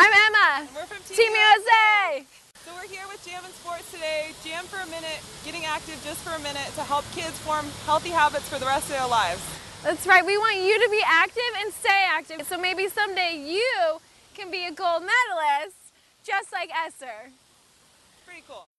I'm Emma. And we're from Team, Team USA. USA. So we're here with Jam and Sports today. Jam for a minute, getting active just for a minute to help kids form healthy habits for the rest of their lives. That's right. We want you to be active and stay active. So maybe someday you can be a gold medalist just like Esther. Pretty cool.